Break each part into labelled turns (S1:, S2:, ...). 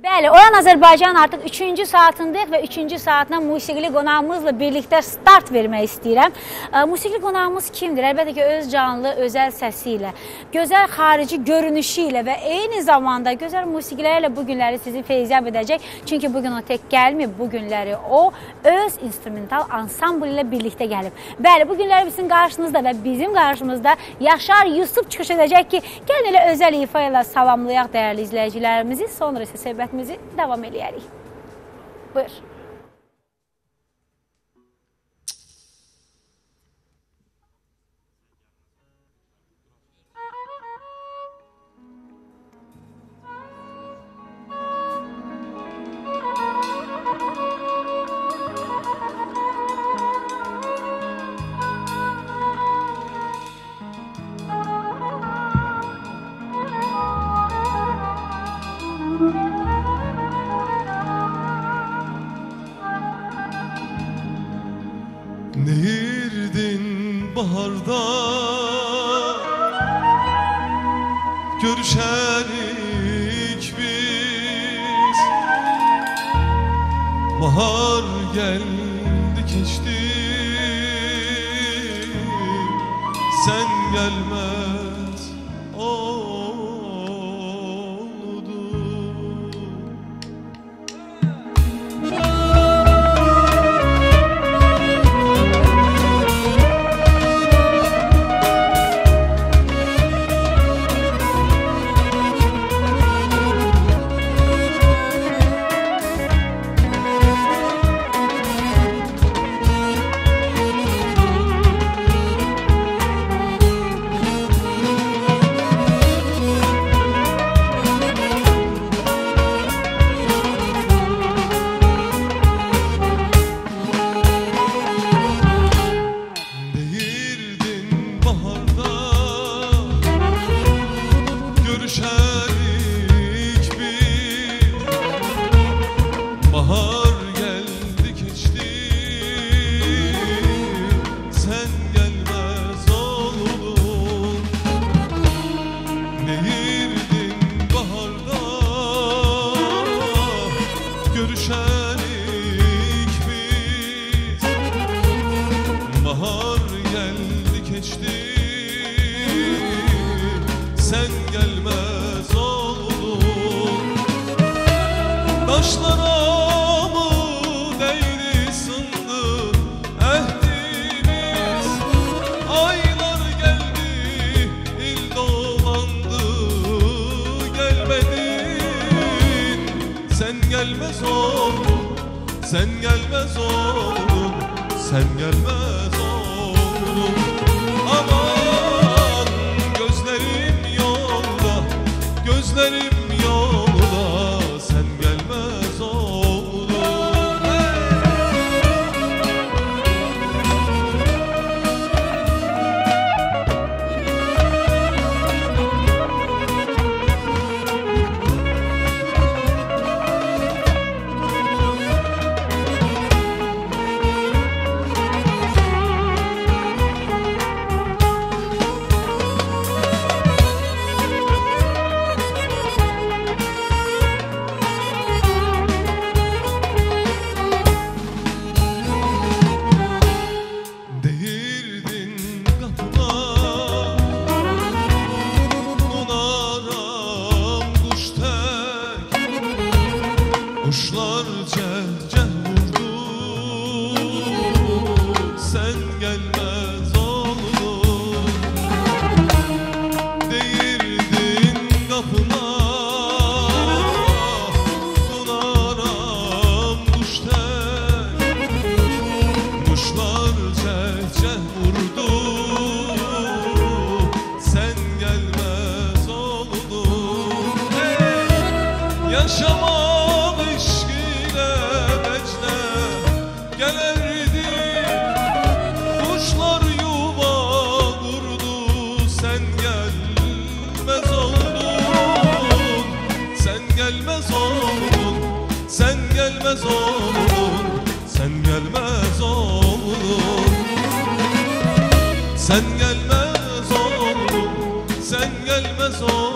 S1: Bəli, Oyan Azərbaycan artıq 3-cü saatındayıq və 3-cü saatına musiqili qonağımızla birlikdə start vermək istəyirəm. Ə, Musiqili qonağımız kimdir? Əlbəttə ki, öz canlı, özəl səsi ilə, gözəl xarici görünüşü ilə və eyni zamanda gözəl musiqilərlə bu günləri sizi feyziyab edəcək. Çünki bu gün o tək gəlməyib, bu günləri o öz instrumental ansambl ilə birlikdə gəlib. Bəli, bu günləri bizim qarşınızda və bizim qarşımızda Yaşar Yusuf çıxış edəcək ki, gəlin elə özəl ifa ilə salamlayaq dəyərli izləyicilərimizi, sonra isə söhbət hayatımızı devam ediyoruz. Buyur.
S2: Neyirdin baharda Görüşerik biz. Bahar geldi geçti. Sen gelmez Yaşamak işk ile becne Gelerdi. Kuşlar yuva kurdu Sen gelmez oldun. Sen gelmez oldun Sen gelmez oldun Sen gelmez oldun. Sen gelmez oldun Sen gelmez oldun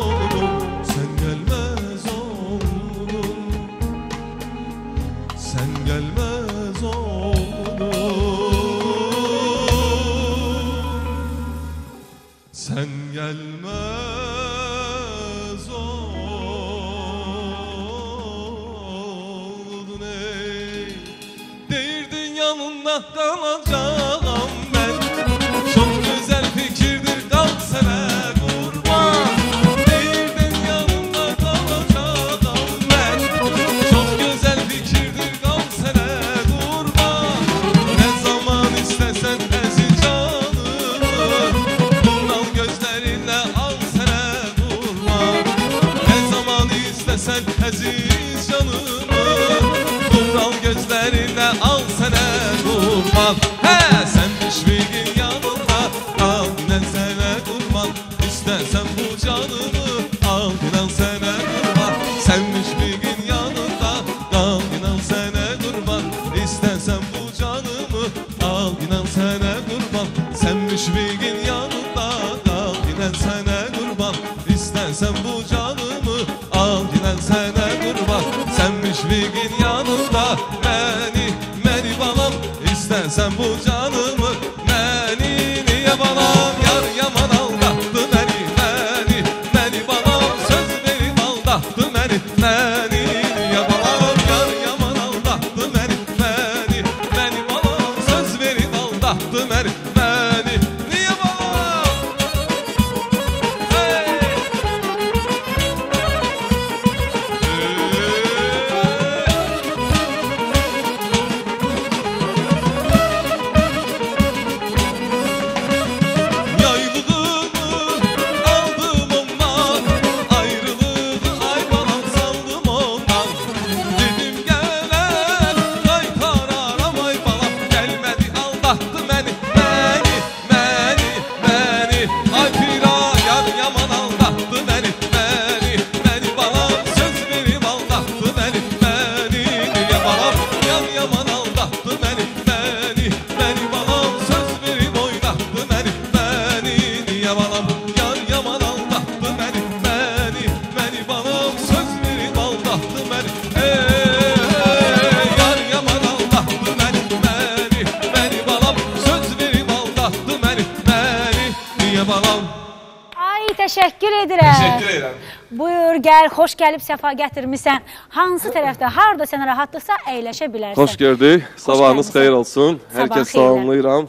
S1: xoş gəlib, səfa gətirmisən. Hansı tərəfdə, harda sənə rahatlıqsa əyləşə bilərsən.
S2: Hoş gördük. Sabahınız xeyir olsun. Herkes
S1: xeyirler.
S2: salamlayıram.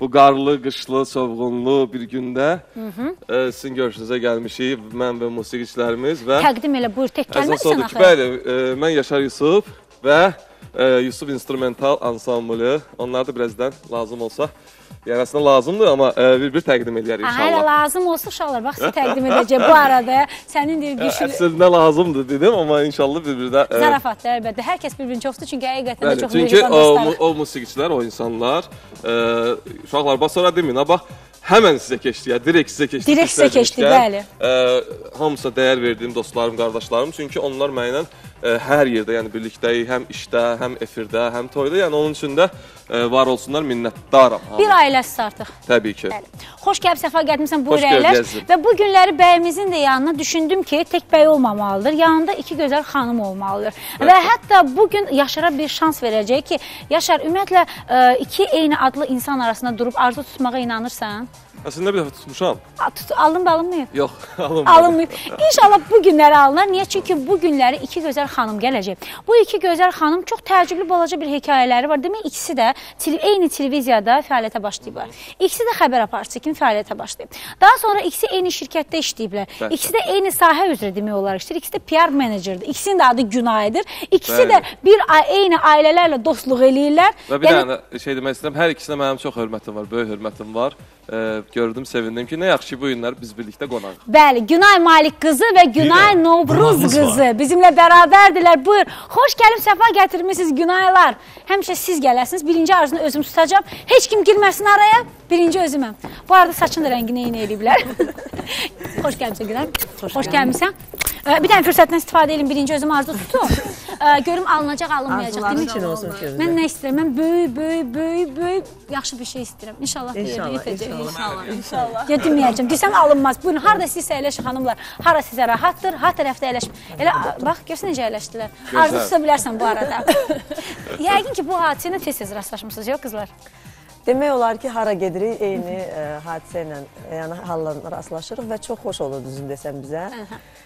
S2: Bu qarlı, qışlı, soğuğunlu bir gündə e, sizin görüşünüzə gəlmişik. Mən və musiqiçilərimiz və
S1: Təqdim elə, buyur, tək gəlməlisən axı.
S2: bəli, e, mən Yaşar Yusuf və e, Yusuf Instrumental Ansamblı. Onlar da birazdan lazım olsa Yəni əslində lazımdır, amma e, bir-bir təqdim edərik
S1: Ha, hələ
S2: inşallah.
S1: lazım olsa uşaqlar, bax sizə təqdim edəcək bu arada. Sənin deyir güclü
S2: Əslində lazımdır dedim, amma inşallah bir-birdə e,
S1: zarafatlar əlbəttə. Hər kəs bir-birini çoxdur çünki həqiqətən də çox
S2: çünki
S1: mehriban
S2: o,
S1: dostlar.
S2: mu- o musiqiçilər, o insanlar, e, uşaqlar bax sonra deməyin, bax həmən sizə keçdi, ya direkt sizə keçdi.
S1: Direkt sizə keçdi, bəli.
S2: E, hamısına dəyər verdiyim dostlarım, qardaşlarım, çünki onlar mənlə e, hər yerdə, yəni birlikdəyik, həm işdə, həm efirdə, həm toyda, yəni onun üçün də e, var olsunlar, minnətdaram.
S1: Bir
S2: hamı.
S1: Ailəsiz artıq.
S2: Təbii ki.
S1: Bəli. Xoş gəlib səfa gətirmisən buyur əyləş. Və bu günləri bəyimizin də yanına düşündüm ki, tək bəy olmamalıdır. Yanında iki gözəl xanım olmalıdır. Və hətta bu gün Yaşara bir şans verəcək ki, Yaşar ümumiyyətlə ə, iki eyni adlı insan arasında durub arzu tutmağa inanırsan?
S2: Əslində bir dəfə tutmuşam.
S1: A, Tut, alınıb alınmayıb?
S2: Yox, alınmadı.
S1: Alınmayıb. İnşallah bu günləri alınır. Niyə? Çünki bu günləri iki gözəl xanım gələcək. Bu iki gözəl xanım çox təəccüblü balaca bir hekayələri var. Demək ikisi də eyni televiziyada fəaliyyətə başlayıblar. İkisi də xəbər aparıcısı kimi fəaliyyətə başlayıb. Daha sonra ikisi eyni şirkətdə işləyiblər.
S2: Bəli.
S1: İkisi də eyni sahə üzrə demək olar işləyir. İkisi də PR meneceridir. İkisinin də adı Günaydır. İkisi
S2: Bəli.
S1: də bir eyni ailələrlə dostluq eləyirlər.
S2: Və bir dənə şey demək istəyirəm, hər ikisinə mənim çox hörmətim var, böyük hörmətim var. E, gördüm, sevindim ki, nə yaxşı ki, bu günlər biz birlikdə qonaq.
S1: Bəli, Günay Malik qızı və Günay
S3: də
S1: Novruz
S3: qonağımız
S1: qızı bizimlə bərabərdirlər. Buyur, xoş gəlib səfa gətirmisiniz Günaylar. Həmişə siz gələsiniz. Birinci arzunu özüm tutacağam. Heç kim girməsin araya. Birinci özüməm. Bu arada saçın da rəngini eyni eləyiblər. xoş gəlmisən Günay. Xoş, xoş gəlmisən. Ə, Bir dənə fürsətdən istifadə edin. Birinci özüm arzu tutum. Ə, görüm alınacaq, alınmayacaq.
S4: Arzuların
S1: Demək
S4: üçün olsun ki,
S1: Mən nə istəyirəm? Mən böyük, böyük, böyük, böyük yaxşı bir şey istəyirəm. İnşallah
S4: İnşallah,
S1: yetəcək.
S4: inşallah.
S1: İnşallah. Ya deməyəcəm. Desəm alınmaz. Buyurun, harda sizsə əyləşin xanımlar. Hara sizə rahatdır, ha tərəfdə əyləşin. Elə bax, görsən necə əyləşdilər. Arzu tuta bilərsən bu arada. Yəqin ki, bu hadisə ilə tez-tez rastlaşmısınız, yox qızlar?
S4: Demək olar ki, hara gedirik, eyni ə, hadisə ilə, yəni halla rastlaşırıq və çox xoş olur düzün desəm bizə.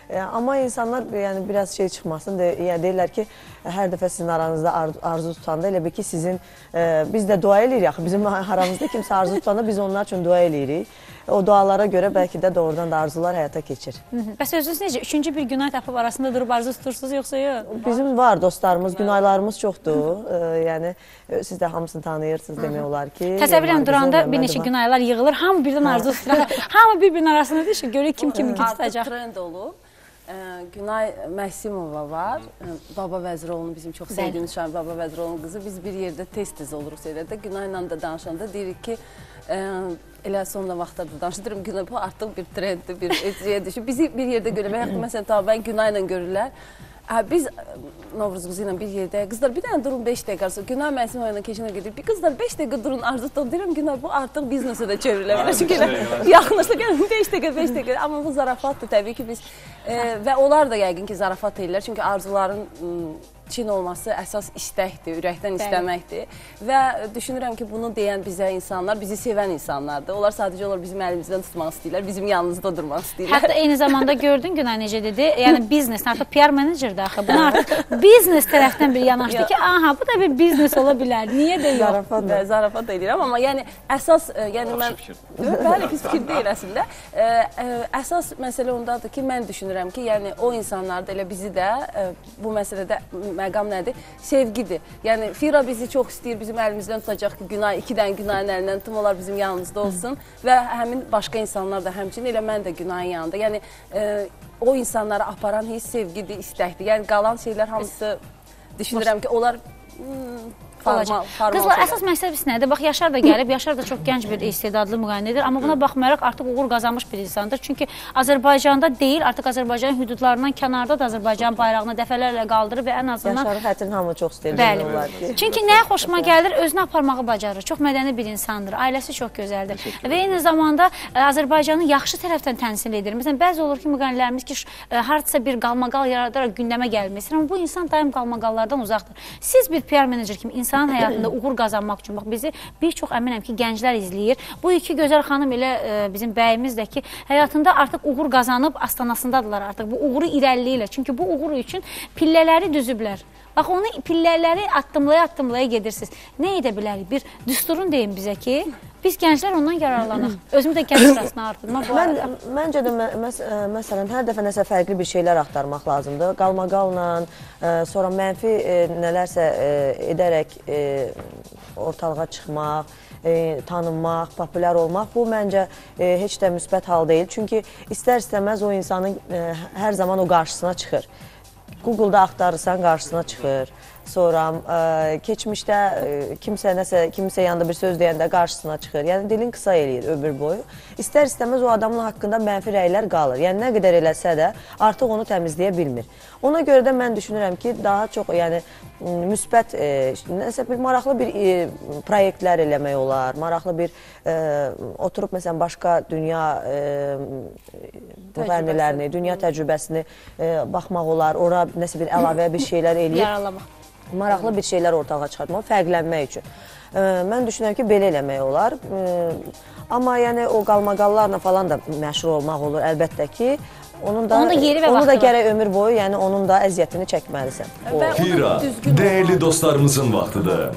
S4: E, amma insanlar yəni biraz şey çıxmasın, de, yəni deyirlər ki, hər dəfə sizin aranızda ar arzu tutanda elə bil ki, sizin e, biz də dua eləyirik axı. Bizim aramızda kimsə arzu tutanda biz onlar üçün dua eləyirik. O dualara görə bəlkə də doğrudan da arzular həyata keçir.
S1: Bəs özünüz necə? Üçüncü bir günah tapıb arasında durub arzu tutursunuz, yoxsa yox?
S4: Bizim var dostlarımız, günaylarımız çoxdur. E, yəni siz də hamısını tanıyırsınız demək olar ki.
S1: Təsəvvürən
S4: Yaman
S1: duranda bir neçə
S4: var.
S1: gün aylar yığılır, hamı birdən arzu tutur. hamı bir-birinin arasında düşür, görür kim kimi
S5: Artıq
S1: tutacaq.
S5: trend olub. Günay Məhsimova var. Baba Vəziroğlu'nun bizim çox sevdiyimiz şair Baba Vəziroğlu'nun qızı. Biz bir yerdə tez-tez oluruq şeylərdə. Günayla da danışanda deyirik ki, ə, elə son vaxtlarda danışdırım Günay bu artıq bir trenddir, bir eciyə düşüb. Bizi bir yerdə görmək, məsələn, ta mən Günayla görürlər. Hə, biz ə, Novruz qızı ilə bir yerdə, qızlar bir dənə durun 5 dəqiqə arası. Günay Məsim oyuna keçinə gedir. Bir qızlar 5 dəqiqə durun arzu tutun. Deyirəm Günay bu artıq biznesə də çevrilə bilər. Çünki elə yaxınlaşdı gəlin 5 dəqiqə, 5 dəqiqə. Amma bu zarafatdır təbii ki biz e, və onlar da yəqin ki zarafat edirlər. Çünki arzuların Çin olması əsas istəkdir, ürəkdən istəməkdir. Və düşünürəm ki, bunu deyən bizə insanlar, bizi sevən insanlardır. Onlar sadəcə onlar bizim əlimizdən tutmaq istəyirlər, bizim yanımızda durmaq istəyirlər.
S1: Hətta eyni zamanda gördün Günay necə dedi? Yəni biznes, artıq PR menecerdir axı. Bunu artıq biznes tərəfdən bir yanaşdı ki, aha, bu da bir biznes ola bilər. Niyə də yox?
S4: Zarafat
S5: Və zarafat edirəm, amma yəni əsas e, yəni mən bəli pis fikir deyil əslində. E, e, əsas məsələ ondadır ki, mən düşünürəm ki, yəni o insanlar da elə bizi də bu məsələdə məqam nədir? Sevgidir. Yəni Fira bizi çox istəyir, bizim əlimizdən tutacaq ki, Günay iki dənə Günayın əlindən tutum olar bizim yanımızda olsun və həmin başqa insanlar da həmçinin elə mən də Günayın yanında. Yəni e, o insanları aparan hiss sevgidir, istəkdir. Yəni qalan şeylər hamısı düşünürəm ki, onlar hmm,
S1: olacaq.
S5: formal
S1: Qızlar, əsas məsələ biz nədir? Bax, Yaşar da gəlib, Yaşar da çox gənc bir istedadlı müğənnidir, amma buna baxmayaraq artıq uğur qazanmış bir insandır. Çünki Azərbaycanda deyil, artıq Azərbaycanın hüdudlarından kənarda da Azərbaycan bayrağını dəfələrlə qaldırıb və ən azından
S4: Yaşarı xətrini hamı çox istəyir.
S1: Bəli. Çünki nəyə xoşuma gəlir? Özünü aparmağı bacarır. Çox mədəni bir insandır. Ailəsi çox gözəldir. Və eyni zamanda ə, Azərbaycanı yaxşı tərəfdən təmsil edir. Məsələn, bəzi olur ki, müğənnilərimiz ki, ə, hardasa bir qalmaqal yaradaraq gündəmə istəyir, amma bu insan daim qalmaqallardan uzaqdır. Siz bir PR menecer kimi insanın həyatında uğur qazanmaq üçün bax bizi bir çox əminəm ki, gənclər izləyir. Bu iki gözəl xanım elə ə, bizim bəyimiz də ki, həyatında artıq uğur qazanıb astanasındadılar artıq. Bu uğuru irəliləyirlər. Çünki bu uğur üçün pillələri düzüblər. Bax onu pillələri addımlaya-addımlaya gedirsiniz. Nə edə bilərik? Bir düsturun deyin bizə ki, biz gənclər ondan yararlanaq. Özümü də gənc sırasına artırmaq bu
S4: Mən
S1: arada.
S4: məncə də mə məs məsələn hər dəfə nəsə fərqli bir şeylər axtarmaq lazımdır. Qalmaqalla, sonra mənfi ə, nələrsə ə, edərək ə, ortalığa çıxmaq, ə, tanınmaq, populyar olmaq bu məncə ə, heç də müsbət hal deyil. Çünki istər-istəməz o insanın ə, hər zaman o qarşısına çıxır. Google-da axtarırsan qarşısına çıxır. Sonra ə, keçmişdə ə, kimsə nəsə kimsə yanında bir söz deyəndə qarşısına çıxır. Yəni dilin qısa eləyir ömür boyu. İstər-istəməz o adamın haqqında mənfi rəylər qalır. Yəni nə qədər eləsə də artıq onu təmizləyə bilmir. Ona görə də mən düşünürəm ki, daha çox yəni müsbət ə, nəsə bir maraqlı bir ə, layihələr eləmək olar. Maraqlı bir ə, oturub məsələn başqa dünya müğənnilərini, dünya təcrübəsini ə, baxmaq olar. Ora nəsə bir əlavə bir şeylər eləyib
S1: Yararlamaq.
S4: Maraqlı bir şeylər ortağa çıxartmaq, fərqlənmək üçün. Ə, mən düşünürəm ki, belə eləmək olar. Ə, amma yəni o qalmaqallarla falan da məşhur olmaq olur əlbəttə ki. Onun da,
S1: Onun da yeri və
S4: onu da gərək ömür boyu, yəni onun da əziyyətini çəkməlisən.
S3: Değerli
S5: olmalı.
S3: dostlarımızın vaktidir.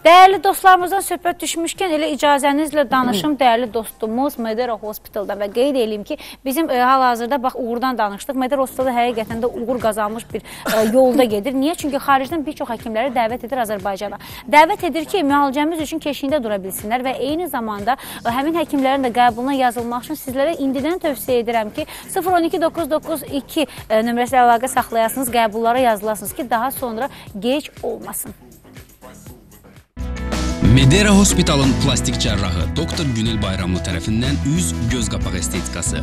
S1: Dəyərli dostlarımızdan söhbət düşmüşkən elə icazənizlə danışım dəyərli dostumuz Medera Hospitalda və qeyd eləyim ki, bizim e, hal-hazırda bax uğurdan danışdıq. Medera Hospitalda həqiqətən də uğur qazanmış bir e, yolda gedir. Niyə? Çünki xaricdən bir çox həkimləri dəvət edir Azərbaycana. Dəvət edir ki, müalicəmiz üçün keşiyində dura bilsinlər və eyni zamanda e, həmin həkimlərin də qəbuluna yazılmaq üçün sizlərə indidən tövsiyə edirəm ki, 012 992 e, nömrəsi ilə əlaqə saxlayasınız, qəbullara yazılasınız ki, daha sonra gec olmasın.
S6: Medera Hospitalın plastik cərrahı doktor Günel Bayramlı tərəfindən üz göz qapağı estetikası.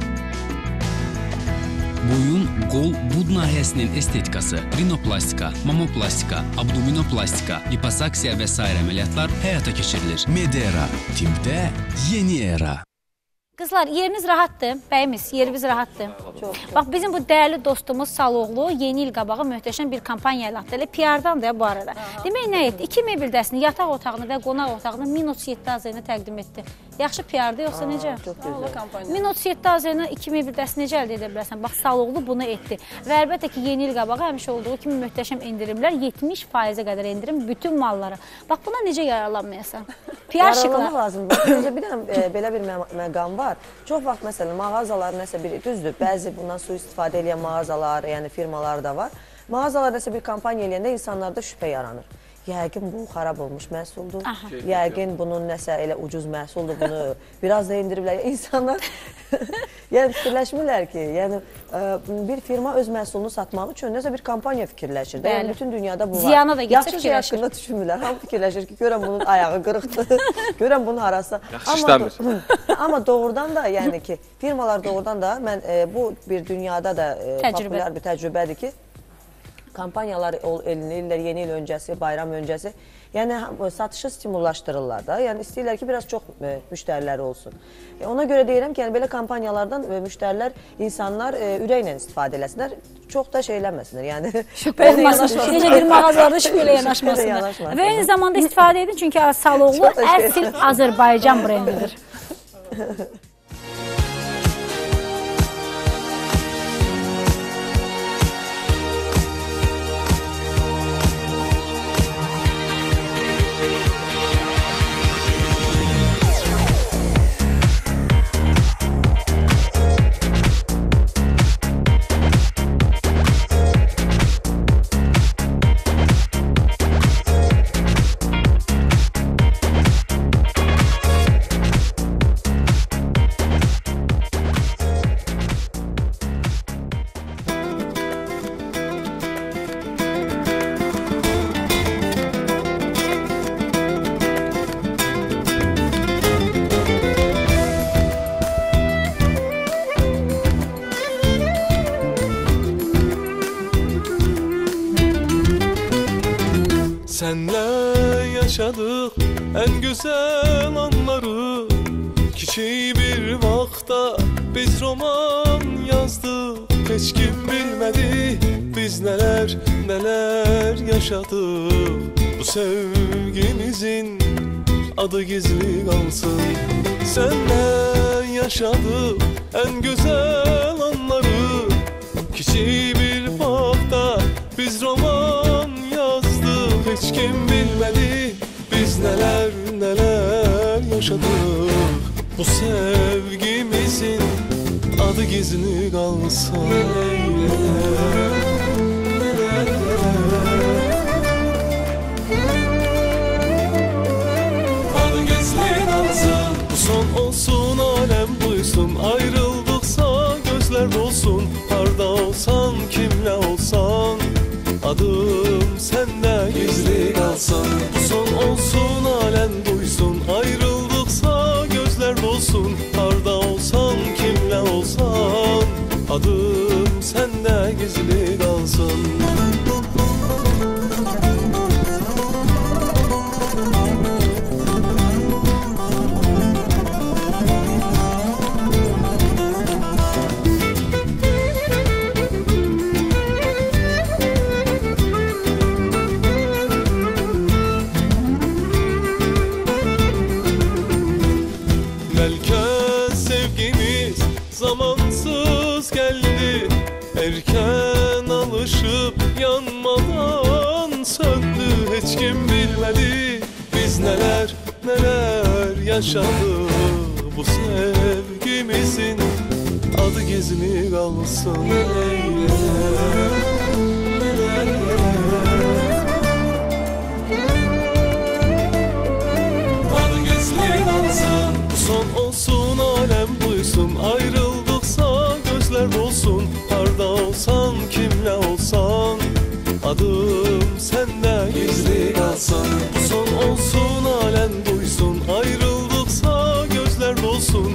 S6: Boyun, qol, bud nahiyəsinin estetikası, rinoplastika, mamoplastika, abdominoplastika, liposaksiya və sair əməliyyatlar həyata keçirilir.
S3: Medera, timpdə yeni era.
S1: Qızlar, yeriniz rahatdır, bəyimiz, yerimiz rahatdır. Çox. Bax, bizim bu dəyərli dostumuz Saloğlu yeni il qabağı möhtəşəm bir kampaniya ilə atdı. Elə PR-dan da bu arada. Demək nə etdi? 2 mebildəsini, yataq otağını və qonaq otağını minus 7 azayına təqdim etdi. Yaxşı PR-dır yoxsa necə?
S4: Çox gözəl.
S1: Minus 7 azayına 2 mebildəsini necə əldə edə bilərsən? Bax, Saloğlu bunu etdi. Və əlbəttə ki, yeni il qabağı həmişə olduğu kimi möhtəşəm endirimlər, 70%-ə qədər endirim bütün mallara. Bax, buna necə yararlanmayasan? PR şıqlar.
S4: lazımdır. Necə bir dənə e, belə bir mə- məqam var. Çox vaxt məsələn mağazalar nəsə bir düzdür. Bəzi bundan sui-istifadə edən mağazalar, yəni firmalar da var. Mağazalar nəsə bir kampaniya eləyəndə insanlarda şübhə yaranır. Yəqin bu xarab olmuş məhsuldur.
S1: Aha.
S4: Yəqin bunun nəsə elə ucuz məhsuldur, bunu biraz da endiriblər. İnsanlar yəni fikirləşmirlər ki, yəni ə, bir firma öz məhsulunu satmaq üçün nəsə bir kampaniya fikirləşir. də.
S1: Bəli.
S4: Yəni bütün dünyada bu var.
S1: Ziyana da
S4: Yaxşı şey
S1: fikirləşir.
S4: haqqında düşünmürlər. Hamı fikirləşir ki, görən bunun ayağı qırıqdır. görən bunun harası.
S2: Yaxşı işləmir.
S4: amma doğrudan da yəni ki, firmalar doğrudan da mən e, bu bir dünyada da e,
S1: Təcrübə.
S4: populyar bir təcrübədir ki, kampanyalar ol- elinirlər yeni il öncəsi, bayram öncəsi. Yəni satışı stimullaşdırırlar da. Yəni istəyirlər ki, biraz çox e, müştəriləri olsun. E, ona görə deyirəm ki, yəni belə kampanyalardan e, müştərilər, insanlar e, ürəklə istifadə eləsinlər. Çox da şey eləməsinlər. Yəni
S1: Şübhə olmasın. Necə bir mağazalarda şübhə yanaşmasınlar. Və eyni zamanda istifadə edin çünki Saloğlu əsl Azərbaycan brendidir.
S7: En güzel anları Küçük bir vakta biz roman yazdık. Hiç kim bilmedi biz neler neler yaşadık. Bu sevgimizin adı gizli kalsın. Senle yaşadık en güzel anları Küçük bir vakta biz roman yazdık. Hiç kim bilmedi biz neler yaşadık. Bu sevgimizin adı gizli kalsın Bu son olsun alem duysun. Ayrıldıksa gözler dolsun. Harda olsan kimle olsan? Adım sende gizli kalsın Bu son olsun alem dolsun Harda olsan kimle olsan Adım sende gizli kim bilmedi biz neler neler yaşadık Bu sevgimizin? Adı gizli kalsın Bu son olsun alem duysun. Ayrıldıksa gözler dolsun. Harda olsan kimle olsan? Adım sende. Gizli kalsın Bu son olsun alem duysun. Ayrıldıksa gözler dolsun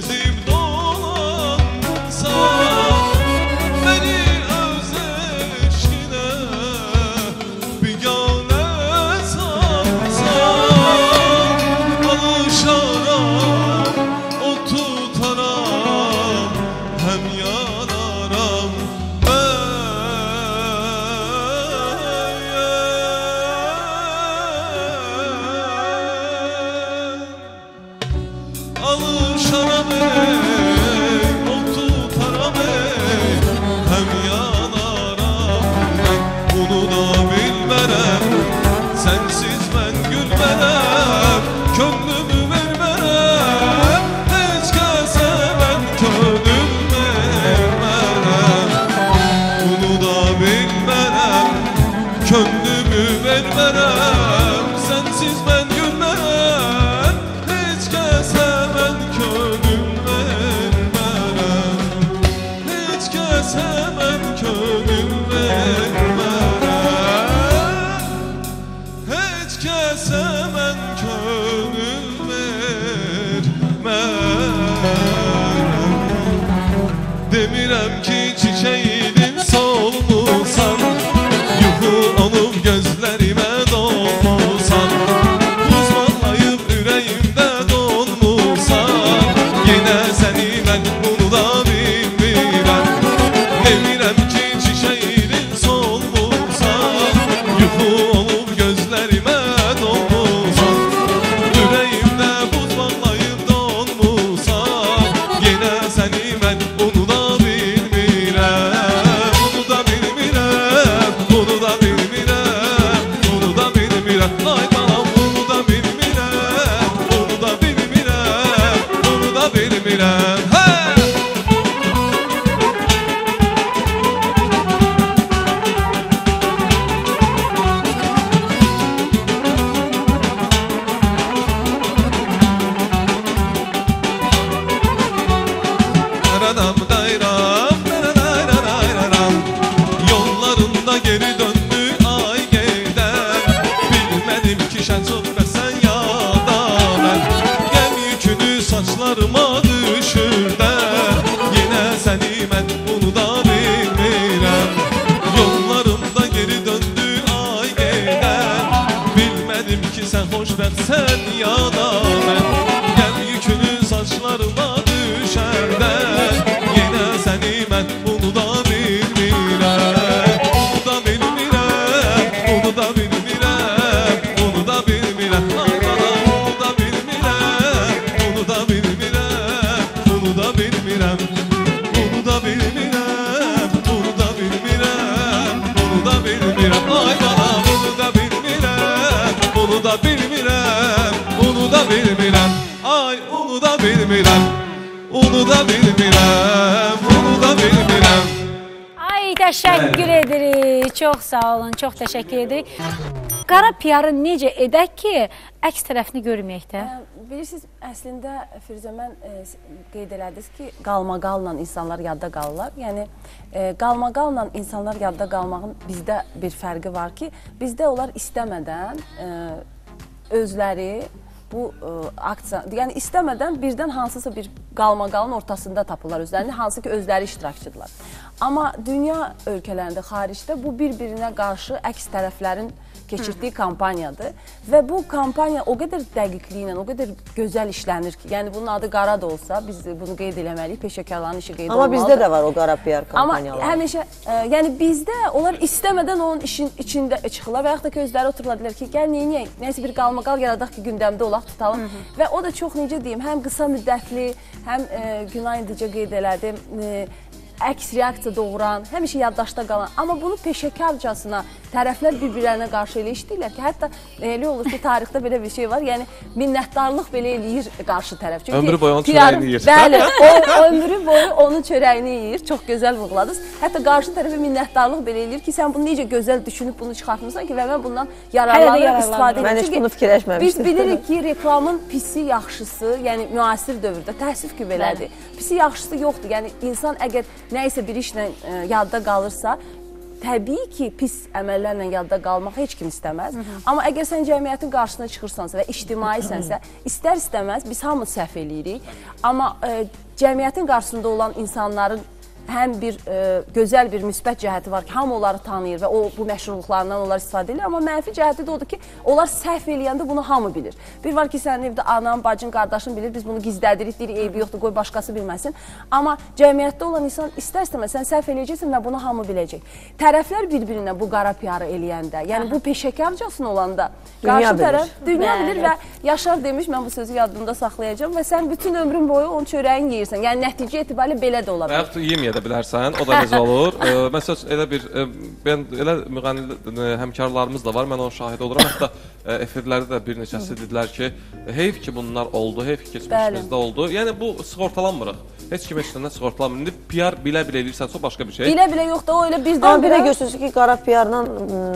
S1: les. Edirik. Çox sağ olun. Çox təşəkkür edirik. Qara PR-ı necə edək ki, əks tərəfini görməyək də?
S5: Bilirsiniz, əslində Firuzə mən s- qeyd elədiniz ki, qalmaqalla insanlar yadda qalırlar. Yəni ə, qalmaqalla insanlar yadda qalmağın bizdə bir fərqi var ki, bizdə onlar istəmədən ə, özləri bu ə, aksiya, yəni istəmədən birdən hansısa bir qalmaqalın ortasında tapırlar özlərini, hansı ki özləri iştirakçıdırlar. Amma dünya ölkələrində, xaricdə bu bir-birinə qarşı əks tərəflərin keçirdiyi kampaniyadır və bu kampaniya o qədər dəqiqliklə, o qədər gözəl işlənir ki, yəni bunun adı qara da olsa biz bunu qeyd eləməliyik, peşəkarların işi qeyd
S4: Amma
S5: olmalıdır.
S4: bizdə də var o qara PR
S5: Amma
S4: kampaniyaları.
S5: həmişə, ə, yəni bizdə onlar istəmədən onun işin içində çıxırlar və yaxud da ki özləri otururlar deyirlər ki, gəl neyniyək, nəsə bir qalmaqal yaradaq ki, gündəmdə olaq, tutalım. Və o da çox necə deyim, həm qısa müddətli, həm ə, Günay indicə qeyd elədim, ə, əks reaksiya doğuran, həmişə yaddaşda qalan, amma bunu peşəkarcasına tərəflər bir-birlərinə qarşı elə işləyirlər ki, hətta elə olur ki, tarixdə belə bir şey var, yəni minnətdarlıq belə eləyir qarşı tərəf. Çünki
S8: Ömrü boyu onun çörəyini yeyir.
S5: Bəli, o ömrü boyu onun çörəyini yeyir. Çox gözəl vurğuladınız. Hətta qarşı tərəfə minnətdarlıq belə eləyir ki, sən bunu necə gözəl düşünüb bunu çıxartmısan ki, və mən bundan yararlanıram, istifadə edirəm.
S4: Mən heç bunu fikirləşməmişdim.
S5: Biz bilirik ki, reklamın pisi, yaxşısı, yəni müasir dövrdə təəssüf ki, belədir. Pisi, yaxşısı yoxdur. Yəni insan əgər nə isə bir işlə ə, yadda qalırsa, Təbii ki, pis əməllərlə yadda qalmaq heç kim istəməz. Amma əgər sən cəmiyyətin qarşısına çıxırsansa və ictimaisənsə, istər-istəməz biz hamı səhv eləyirik. Amma ə, cəmiyyətin qarşısında olan insanların həm bir ə, gözəl bir müsbət cəhəti var ki, hamı onları tanıyır və o bu məşhurluqlarından onlar istifadə edir. Amma mənfi cəhəti də odur ki, onlar səhv eləyəndə bunu hamı bilir. Bir var ki, sənin evdə anan, bacın, qardaşın bilir, biz bunu gizlədirik, deyirik, eybi yoxdur, qoy başqası bilməsin. Amma cəmiyyətdə olan insan istər-istəməz sən səhv eləyəcəksən və bunu hamı biləcək. Tərəflər bir-birinə bu qara PR-ı eləyəndə, yəni bu peşəkarcasına olanda
S4: Dünya
S5: qarşı
S4: bilir.
S5: tərəf dünya
S1: Bəli.
S5: bilir və Yaşar demiş, mən bu sözü yadımda saxlayacağam və sən bütün ömrün boyu onun çörəyini yeyirsən. Yəni nəticə etibarilə belə də ola bilər.
S8: da yeməyə də bilərsən, o da necə olur? e, məsəl üçün elə bir e, mən elə müğənni həmkarlarımız da var. Mən onun şahidi oluram. Hətta e, efirlərdə də bir neçəsi dedilər ki, heyf ki bunlar oldu, heyf ki keçmişimizdə oldu. Yəni bu sığortalanmırıq. Heç kim heç nədən sığortalanmır. İndi PR bilə-bilə eləyirsənsə o başqa bir şey.
S5: Bilə-bilə yox da o elə birdən
S4: bir də görürsünüz ki, qara PR-la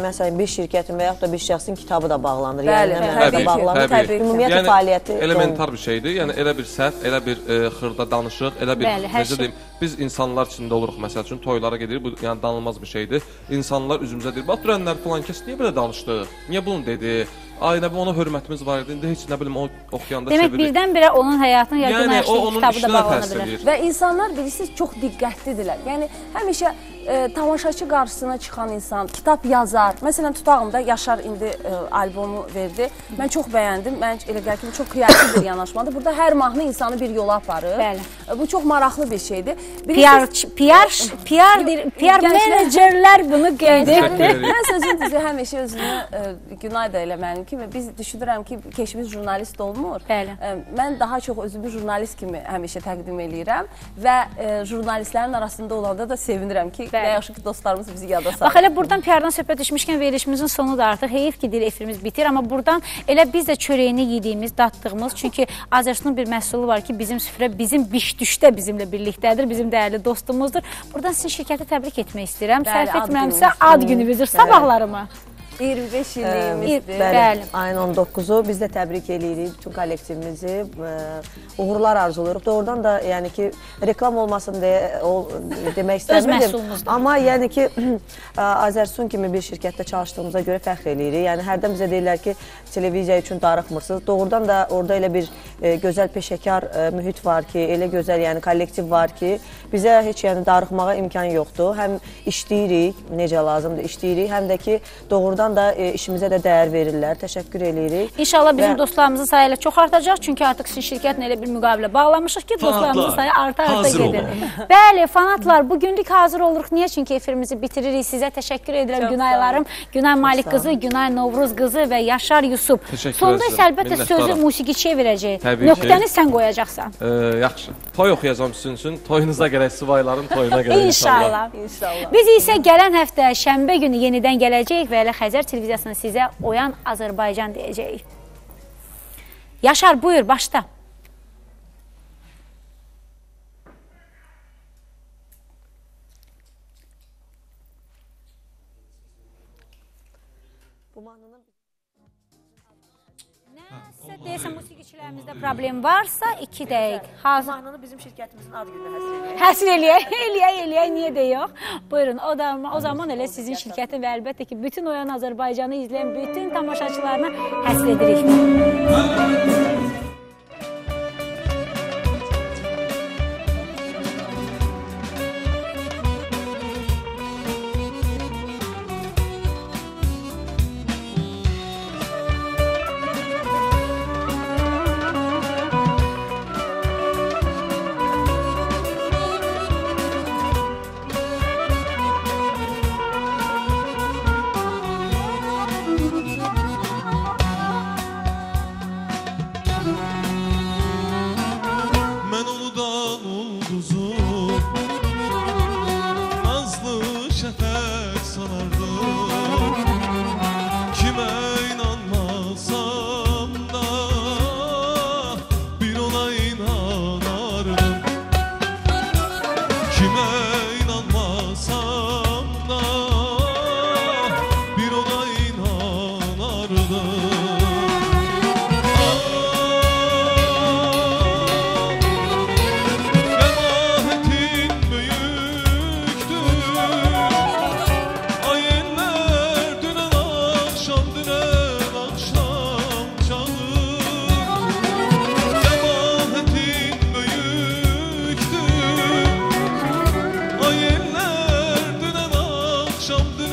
S4: məsələn bir şirkətin və yaxud da bir şəxsin kitabı da bağlanır.
S5: Bəli,
S4: yəni mənbə
S5: təbii ki,
S4: bağlanır.
S5: təbii ki.
S4: Ümumiyyətlə
S8: Yəni,
S4: fəaliyyəti
S8: elementar bir şeydir. Yəni elə bir səhv, elə bir e, xırda danışıq, elə bir
S1: Bəli,
S8: necə
S1: şey.
S8: deyim, biz insanlar içində oluruq məsəl üçün toylara gedirik. Bu yəni danılmaz bir şeydir. İnsanlar üzümüzə deyir, "Bax durənlər falan kəs niyə belə danışdı? Niyə bunu dedi?" Ay nə bilim ona hörmətimiz var idi. İndi heç nə bilim o oxuyanda
S1: Demək
S8: çeviririk.
S1: birdən-birə onun həyatına ya
S8: Yəni,
S1: yəni,
S8: o onun
S1: kitabı da
S8: işinə
S1: bağlana
S8: təsir
S1: bilər.
S8: edir.
S5: Və insanlar bilirsiniz çox diqqətlidirlər. Yəni həmişə e, tamaşaçı qarşısına çıxan insan kitab yazar. Məsələn tutağım da Yaşar indi e, albomu verdi. Mən çox bəyəndim. Mən elə gəlir ki, bu çox kreativ bir yanaşmadır. Burada hər mahnı insanı bir yola aparır.
S1: Bəli.
S5: E, Bu çox maraqlı bir şeydir.
S1: PR PR PR PR menecerlər bunu qeyd etdi.
S5: Mən sözün düzü həmişə özünü e, Günay da elə mənim kimi biz düşünürəm ki, keçmiş jurnalist olmur.
S1: Bəli.
S5: E, mən daha çox özümü jurnalist kimi həmişə təqdim eləyirəm və e, jurnalistlərin arasında olanda da sevinirəm ki,
S1: Bəli.
S5: nə yaxşı ki dostlarımız bizi yada
S1: Bax
S5: salır.
S1: elə buradan PR-dan söhbət düşmüşkən verilişimizin sonu da artıq heyif ki, deyir efirimiz bitir, amma buradan elə biz də çörəyini yediyimiz, dadtdığımız, çünki Azərbaycanın bir məhsulu var ki, bizim süfrə bizim biş-düşdə bizimlə birlikdədir, bizim dəyərli dostumuzdur. Buradan sizin şirkəti təbrik etmək istəyirəm.
S5: Ad
S1: etmirəmsə ad gününüzdür. Sabahlarımı.
S5: 25
S1: Ə,
S5: illiyimizdir.
S1: bəli.
S4: Bəli, ayın 19-u biz də təbrik eləyirik bütün kollektivimizi. Uğurlar arzulayırıq. Doğrudan da yəni ki, reklam olmasın deyə o demək
S1: məhsulumuzdur.
S4: Amma yəni ki, ə, Azərsun kimi bir şirkətdə çalışdığımıza görə fəxr eləyirik. Yəni hərdən bizə deyirlər ki, televiziya üçün darıxmırsınız. Doğrudan da orada elə bir ə, gözəl peşəkar ə, mühit var ki, elə gözəl yəni kollektiv var ki, bizə heç yəni darıxmağa imkan yoxdur. Həm işləyirik, necə lazımdır işləyirik, həm də ki, doğrudan da e, işimizə də dəyər verirlər. Təşəkkür eləyirik.
S1: İnşallah bizim
S4: Və-
S1: dostlarımızın sayı ilə çox artacaq. Çünki artıq sizin şirkətlə elə bir müqavilə bağlamışıq ki, dostlarımızın sayı arta-arta gedir. Bəli, fanatlar, bu günlük hazır oluruq. Niyə? Çünki efirimizi bitiririk. Sizə təşəkkür edirəm Günaylarım. Günay Malik qızı, Günay Novruz qızı və Yaşar Yusuf.
S8: Təşəkkür
S1: Sonda isə əlbəttə sözü musiqiçiyə
S8: ki.
S1: Nöqtəni sən qoyacaqsan.
S8: E, yaxşı. Toy oxuyacağam sizin üçün. Toyunuza gərək Sivayların toyuna gərək inşallah.
S1: İnşallah. Biz isə gələn həftə şənbə günü yenidən gələcəyik və elə Xəzər televiziyasına sizə Oyan Azərbaycan deyəcəyik. Yaşar buyur başla.
S4: Bu mahnının
S1: Nəsə deyəsən musiqiçilərimizdə problem varsa 2 dəqiq. Hazır.
S4: mahnını bizim şirkətimizin ad gününə həsr edirik.
S1: Həsr eləyək, eləyək, eləyək, niyə də yox? Buyurun, o da o zaman elə sizin şirkətin və əlbəttə ki, bütün Oyan Azərbaycanı izləyən bütün tamaşaçılarına həsr edirik.
S2: something